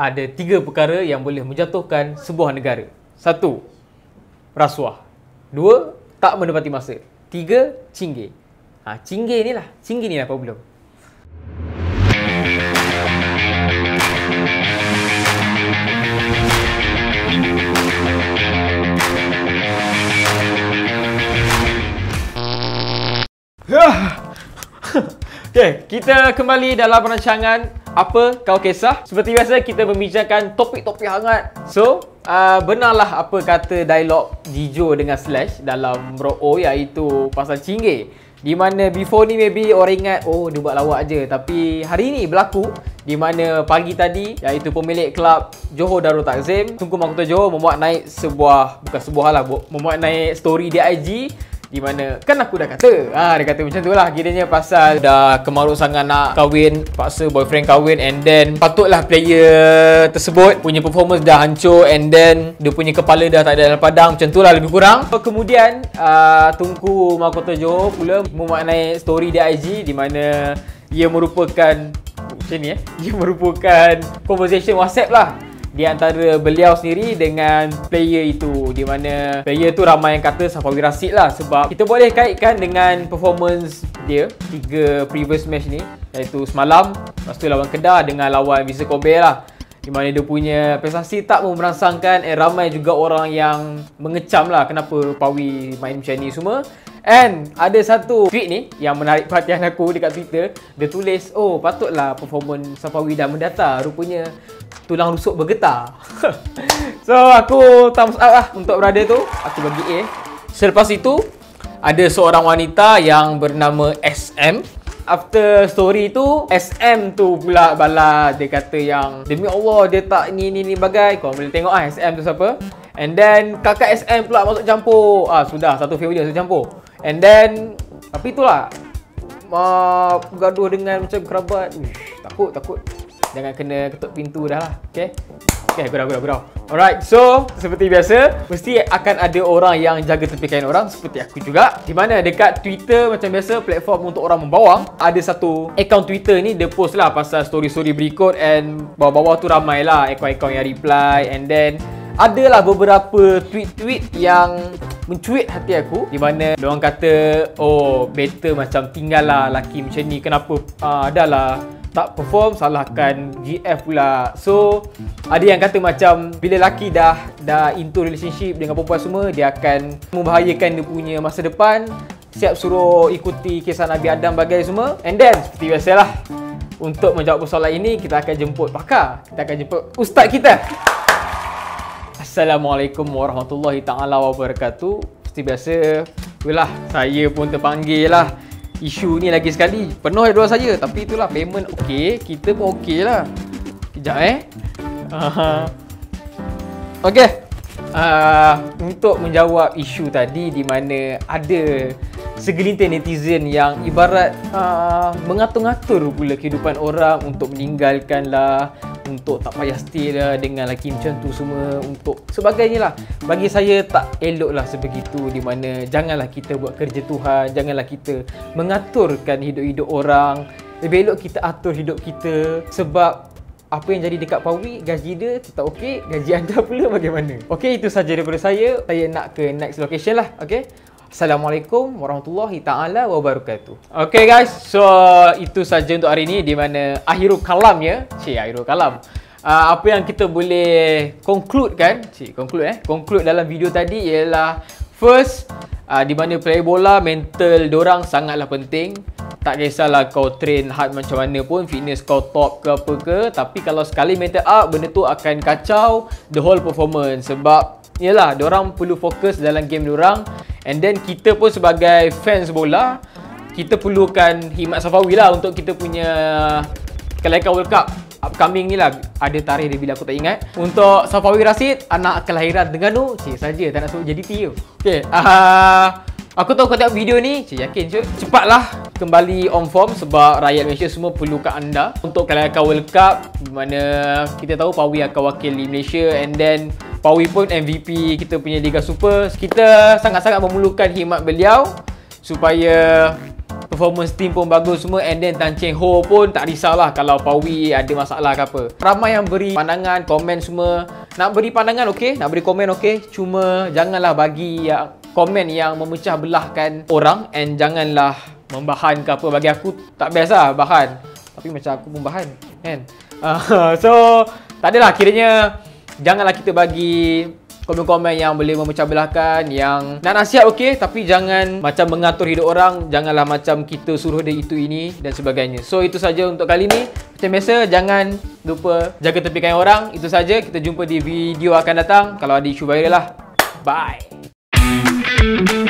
ada tiga perkara yang boleh menjatuhkan sebuah negara. Satu, rasuah. Dua, tak menepati masa. Tiga, cinggir. Ha, cinggir ni lah. Cinggir ni lah problem. Okay, kita kembali dalam perancangan Apa Kau Kisah? Seperti biasa, kita membincangkan topik-topik hangat. So, uh, benarlah apa kata dialog Jijo dengan Slash dalam Bro O iaitu pasal cinggir di mana before ni maybe orang ingat oh dia buat lawak aje tapi hari ni berlaku di mana pagi tadi iaitu pemilik kelab Johor Darul Takzim Tunku Mahkota Johor memuat naik sebuah bukan sebuah lah memuat naik story di IG di mana kan aku dah kata. Ah dia kata macam tu lah. Kiranya pasal dah kemaruk sangat nak kahwin paksa boyfriend kahwin and then patutlah player tersebut punya performance dah hancur and then dia punya kepala dah tak ada dalam padang. Macam tu lah lebih kurang. Kemudian uh, Tunku Mahkota Johor pula memaknai story di IG di mana ia merupakan macam ni eh? Ia merupakan conversation WhatsApp lah di antara beliau sendiri dengan player itu di mana player tu ramai yang kata Safawi Rasid lah sebab kita boleh kaitkan dengan performance dia tiga previous match ni iaitu semalam lepas tu lawan Kedah dengan lawan Visa Kobe lah di mana dia punya prestasi tak memerangsangkan eh ramai juga orang yang mengecam lah kenapa Pawi main macam ni semua And ada satu tweet ni yang menarik perhatian aku dekat Twitter. Dia tulis, oh patutlah performance Safawi dah mendata. Rupanya tulang rusuk bergetar. so aku thumbs up lah untuk brother tu. Aku bagi A. Selepas itu, ada seorang wanita yang bernama SM. After story tu, SM tu pula bala dia kata yang Demi Allah dia tak ni ni ni bagai. Kau boleh tengok ah SM tu siapa. And then kakak SM pula masuk campur. Ah sudah satu video masuk campur. And then Tapi itulah. Uh, Gaduh dengan macam kerabat. Uish, Takut takut. Jangan kena ketuk pintu dah lah Okay? Okay, gurau, gurau, gurau. Alright, so seperti biasa, mesti akan ada orang yang jaga tepi kain orang seperti aku juga. Di mana dekat Twitter macam biasa, platform untuk orang membawang, ada satu account Twitter ni dia post lah pasal story-story berikut and bawah-bawah tu ramai lah akaun-akaun yang reply. And then adalah beberapa tweet-tweet yang mencuit hati aku di mana orang kata oh better macam tinggal lah laki macam ni. Kenapa? Uh, adalah tak perform salahkan GF pula. So ada yang kata macam bila laki dah dah into relationship dengan perempuan semua dia akan membahayakan dia punya masa depan. Siap suruh ikuti kisah Nabi Adam bagai semua. And then seperti biasalah untuk menjawab persoalan ini kita akan jemput pakar. Kita akan jemput ustaz kita Assalamualaikum warahmatullahi taala wabarakatuh. Seperti biasa, itulah saya pun terpanggil lah. Isu ni lagi sekali. Penuh dua saya tapi itulah payment okey, kita pun okey lah. Kejap eh. Okey. Uh, untuk menjawab isu tadi di mana ada segelintir netizen yang ibarat uh, mengatur-ngatur pula kehidupan orang untuk meninggalkanlah untuk tak payah stay lah dengan lelaki macam tu semua untuk sebagainya lah bagi saya tak elok lah sebegitu di mana janganlah kita buat kerja Tuhan janganlah kita mengaturkan hidup-hidup orang lebih elok kita atur hidup kita sebab apa yang jadi dekat Pawi, gaji dia tetap okey, gaji anda pula bagaimana? Okey, itu saja daripada saya. Saya nak ke next location lah, okey? Assalamualaikum warahmatullahi taala wabarakatuh. Okay guys, so itu saja untuk hari ini di mana akhirul kalam ya. Cik, akhirul kalam. Uh, apa yang kita boleh conclude kan? Cik, conclude eh. Conclude dalam video tadi ialah first uh, di mana play bola mental dorang sangatlah penting. Tak kisahlah kau train hard macam mana pun, fitness kau top ke apa ke, tapi kalau sekali mental up, benda tu akan kacau the whole performance sebab Yalah, orang perlu fokus dalam game orang And then kita pun sebagai fans bola Kita perlukan Himat Safawi lah untuk kita punya Kelahiran World Cup Upcoming ni lah. Ada tarikh dia bila aku tak ingat. Untuk Safawi Rasid Anak kelahiran Terengganu Cik saja tak nak suruh jadi tu Okay uh, Aku tahu kau tengok video ni Cik yakin cik? Cepatlah kembali on form Sebab rakyat Malaysia semua perlukan anda Untuk kelahiran World Cup. Di mana kita tahu Pawi akan wakili Malaysia And then Pawi pun MVP kita punya Liga Super. Kita sangat-sangat memerlukan khidmat beliau supaya performance team pun bagus semua. And then Tan Cheng Ho pun tak risaulah kalau Pawi ada masalah ke apa. Ramai yang beri pandangan, komen semua. Nak beri pandangan okey, nak beri komen okey, cuma janganlah bagi yang komen yang memecah belahkan orang. And janganlah membahan ke apa. Bagi aku tak biasa bahan. Tapi macam aku pun bahan kan? Uh, so tak adalah. Kiranya janganlah kita bagi komen-komen yang boleh memecah belahkan yang nak nasihat okey tapi jangan macam mengatur hidup orang janganlah macam kita suruh dia itu ini dan sebagainya. So itu saja untuk kali ni. Macam biasa jangan lupa jaga tepikan orang. Itu saja. Kita jumpa di video akan datang. Kalau ada isu viral lah. Bye